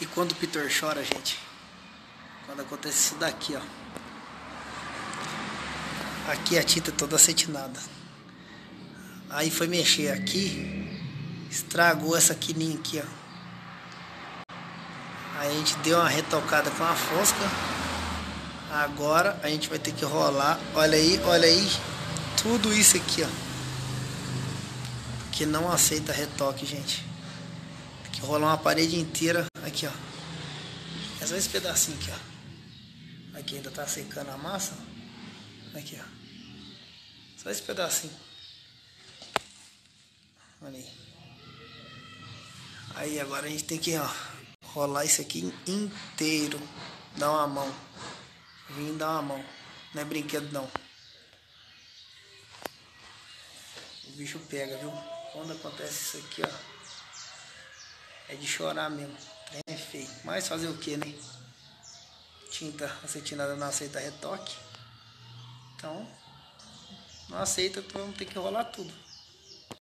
E quando o pintor chora, gente? Quando acontece isso daqui, ó. Aqui a tinta é toda acetinada. Aí foi mexer aqui, estragou essa quininha aqui, ó. Aí a gente deu uma retocada com a fosca. Agora a gente vai ter que rolar. Olha aí, olha aí. Tudo isso aqui, ó. Que não aceita retoque, gente. Tem que rolar uma parede inteira aqui, ó. É só esse pedacinho aqui, ó. Aqui ainda tá secando a massa. Aqui, ó. Só esse pedacinho. Olha aí. Aí agora a gente tem que ó, rolar isso aqui inteiro. Dar uma mão. Vim dar uma mão. Não é brinquedo não. O bicho pega, viu? Quando acontece isso aqui, ó. É de chorar mesmo. É feio. Mas fazer o que, né? Tinta acetinada não aceita retoque. Então, não aceita, então vamos ter que rolar tudo.